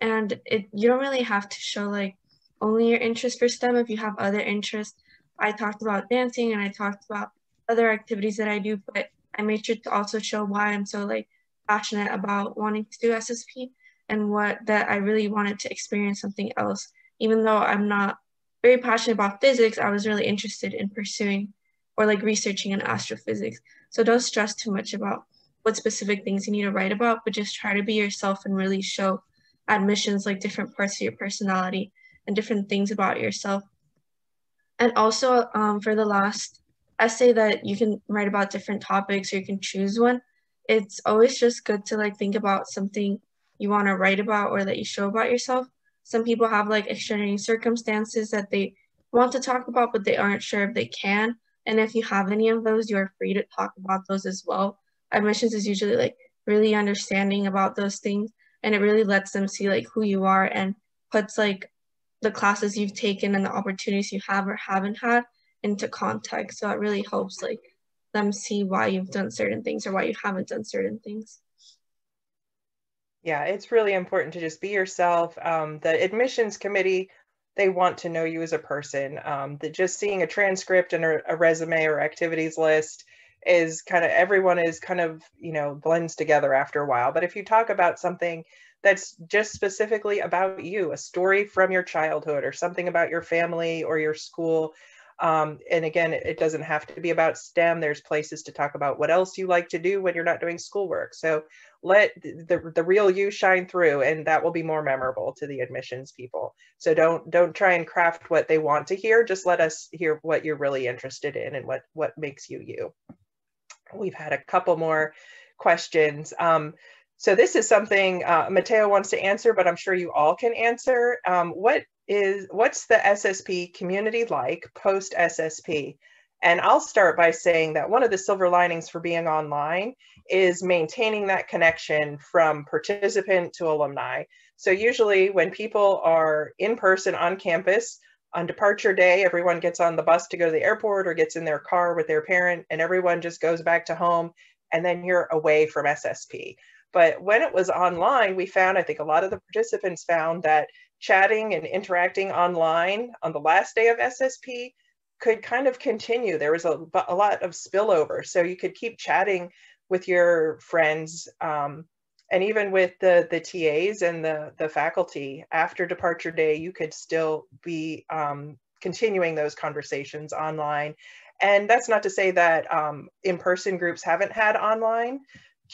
And it you don't really have to show like only your interest for STEM if you have other interests. I talked about dancing and I talked about other activities that I do, but I made sure to also show why I'm so like passionate about wanting to do SSP and what that I really wanted to experience something else. Even though I'm not very passionate about physics, I was really interested in pursuing or like researching in astrophysics. So don't stress too much about what specific things you need to write about, but just try to be yourself and really show admissions like different parts of your personality and different things about yourself. And also um, for the last essay that you can write about different topics or you can choose one, it's always just good to like think about something you want to write about or that you show about yourself. Some people have like extraordinary circumstances that they want to talk about, but they aren't sure if they can. And if you have any of those, you are free to talk about those as well. Admissions is usually like really understanding about those things and it really lets them see like who you are and puts like the classes you've taken and the opportunities you have or haven't had into context. So it really helps like them see why you've done certain things or why you haven't done certain things. Yeah, it's really important to just be yourself. Um, the admissions committee, they want to know you as a person. Um, that just seeing a transcript and a, a resume or activities list is kind of everyone is kind of you know blends together after a while. But if you talk about something that's just specifically about you, a story from your childhood or something about your family or your school, um, and again, it doesn't have to be about STEM. There's places to talk about what else you like to do when you're not doing schoolwork. So let the, the real you shine through and that will be more memorable to the admissions people. So don't don't try and craft what they want to hear. Just let us hear what you're really interested in and what, what makes you you. We've had a couple more questions. Um, so this is something uh, Mateo wants to answer, but I'm sure you all can answer. Um, what is what's the SSP community like post SSP? And I'll start by saying that one of the silver linings for being online is maintaining that connection from participant to alumni. So usually when people are in person on campus, on departure day, everyone gets on the bus to go to the airport or gets in their car with their parent and everyone just goes back to home and then you're away from SSP. But when it was online, we found, I think a lot of the participants found that chatting and interacting online on the last day of SSP could kind of continue. There was a, a lot of spillover. So you could keep chatting with your friends um, and even with the, the TAs and the, the faculty after departure day, you could still be um, continuing those conversations online. And that's not to say that um, in-person groups haven't had online,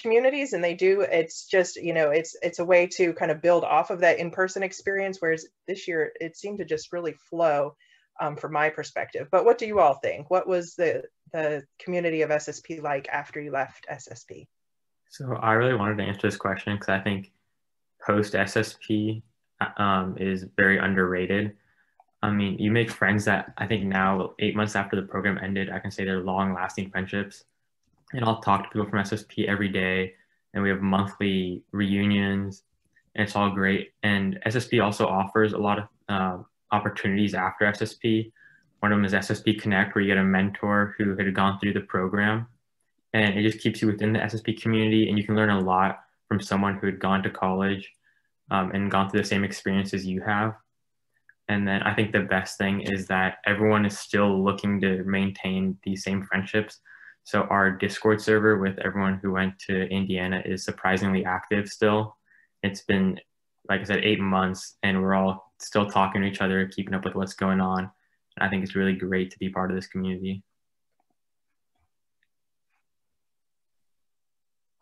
communities and they do it's just you know it's it's a way to kind of build off of that in-person experience whereas this year it seemed to just really flow um, from my perspective. But what do you all think? What was the the community of ssp like after you left ssp so i really wanted to answer this question because i think post ssp um, is very underrated. I mean you make friends that i think now eight months after the program ended i can say they're long lasting friendships and I'll talk to people from SSP every day, and we have monthly reunions, and it's all great. And SSP also offers a lot of uh, opportunities after SSP. One of them is SSP Connect, where you get a mentor who had gone through the program, and it just keeps you within the SSP community, and you can learn a lot from someone who had gone to college um, and gone through the same experiences you have. And then I think the best thing is that everyone is still looking to maintain these same friendships so our Discord server with everyone who went to Indiana is surprisingly active still. It's been, like I said, eight months, and we're all still talking to each other, keeping up with what's going on. And I think it's really great to be part of this community.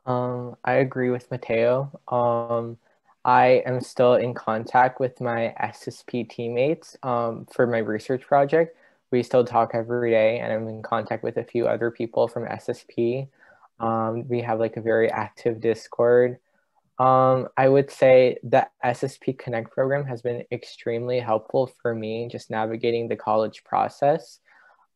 Um, I agree with Mateo. Um, I am still in contact with my SSP teammates um, for my research project we still talk every day and i'm in contact with a few other people from ssp um, we have like a very active discord. Um, i would say the ssp connect program has been extremely helpful for me just navigating the college process.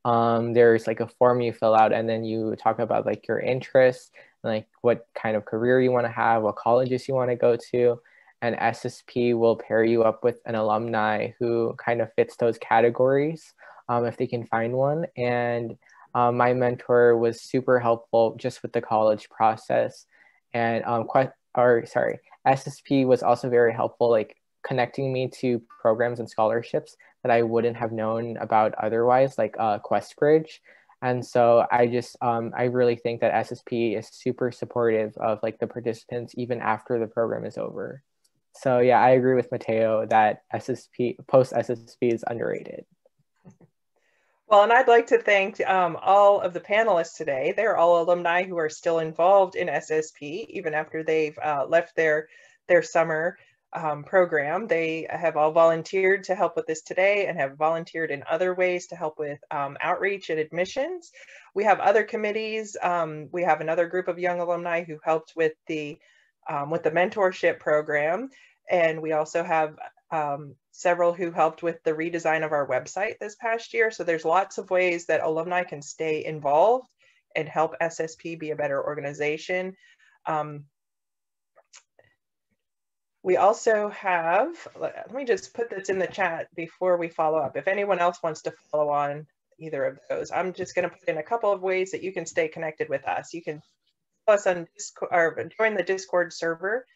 Um, there's like a form you fill out and then you talk about like your interests like what kind of career you want to have, what colleges you want to go to. And SSP will pair you up with an alumni who kind of fits those categories um, if they can find one. And um, my mentor was super helpful just with the college process. And um, quite, or sorry, SSP was also very helpful, like connecting me to programs and scholarships that I wouldn't have known about otherwise, like uh, QuestBridge. And so I just, um, I really think that SSP is super supportive of like the participants even after the program is over. So yeah, I agree with Mateo that SSP, post SSP is underrated. Well, and I'd like to thank um, all of the panelists today. They're all alumni who are still involved in SSP, even after they've uh, left their, their summer um, program. They have all volunteered to help with this today and have volunteered in other ways to help with um, outreach and admissions. We have other committees. Um, we have another group of young alumni who helped with the um, with the mentorship program. And we also have um, several who helped with the redesign of our website this past year. So there's lots of ways that alumni can stay involved and help SSP be a better organization. Um, we also have, let me just put this in the chat before we follow up. If anyone else wants to follow on either of those, I'm just going to put in a couple of ways that you can stay connected with us. You can us on Discord, or join the Discord server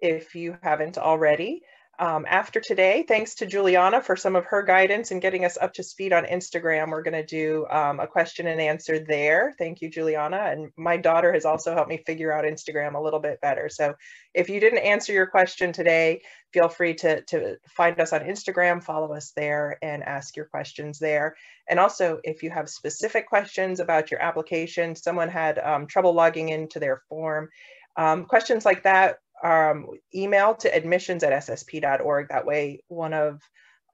if you haven't already. Um, after today, thanks to Juliana for some of her guidance and getting us up to speed on Instagram. We're going to do um, a question and answer there. Thank you, Juliana. And my daughter has also helped me figure out Instagram a little bit better. So if you didn't answer your question today, feel free to, to find us on Instagram, follow us there, and ask your questions there. And also, if you have specific questions about your application, someone had um, trouble logging into their form, um, questions like that um, email to admissions at ssp.org. That way, one of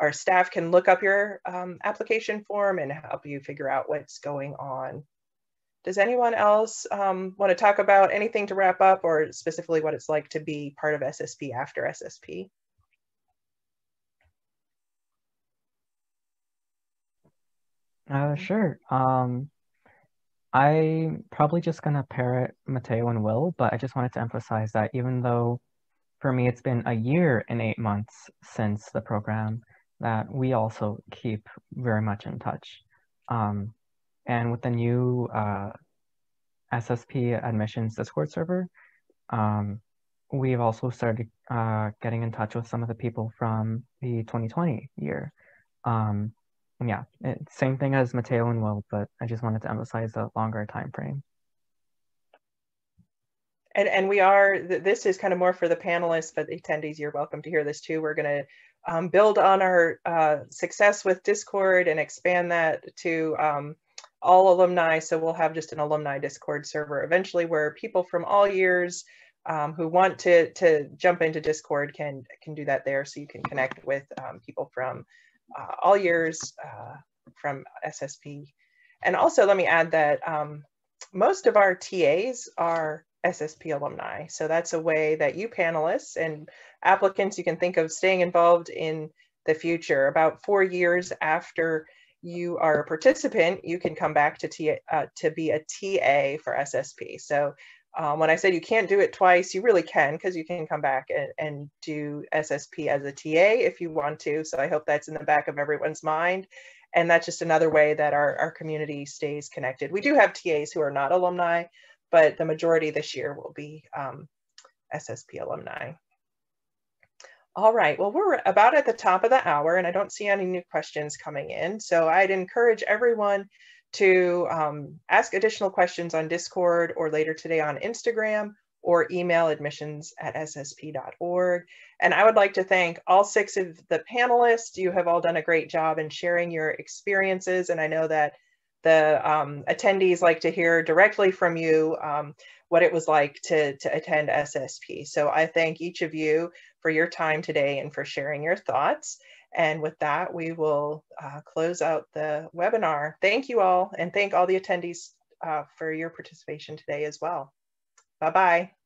our staff can look up your um, application form and help you figure out what's going on. Does anyone else um, want to talk about anything to wrap up or specifically what it's like to be part of SSP after SSP? Uh, sure. Um, I'm probably just gonna parrot Mateo and Will, but I just wanted to emphasize that even though for me it's been a year and eight months since the program, that we also keep very much in touch. Um, and with the new uh, SSP admissions Discord server, um, we've also started uh, getting in touch with some of the people from the 2020 year. Um, yeah, it, same thing as Mateo and Will, but I just wanted to emphasize the longer time frame. And, and we are, this is kind of more for the panelists, but the attendees, you're welcome to hear this too. We're going to um, build on our uh, success with Discord and expand that to um, all alumni. So we'll have just an alumni Discord server eventually where people from all years um, who want to, to jump into Discord can, can do that there. So you can connect with um, people from uh, all years uh, from SSP. And also let me add that um, most of our TAs are SSP alumni. So that's a way that you panelists and applicants, you can think of staying involved in the future. About four years after you are a participant, you can come back to, TA, uh, to be a TA for SSP. So um, when I said you can't do it twice, you really can because you can come back and, and do SSP as a TA if you want to. So I hope that's in the back of everyone's mind. And that's just another way that our, our community stays connected. We do have TAs who are not alumni, but the majority this year will be um, SSP alumni. All right, well, we're about at the top of the hour and I don't see any new questions coming in. So I'd encourage everyone to um, ask additional questions on Discord or later today on Instagram or email admissions at ssp.org. And I would like to thank all six of the panelists. You have all done a great job in sharing your experiences. And I know that the um, attendees like to hear directly from you um, what it was like to, to attend SSP. So I thank each of you for your time today and for sharing your thoughts. And with that, we will uh, close out the webinar. Thank you all and thank all the attendees uh, for your participation today as well. Bye-bye.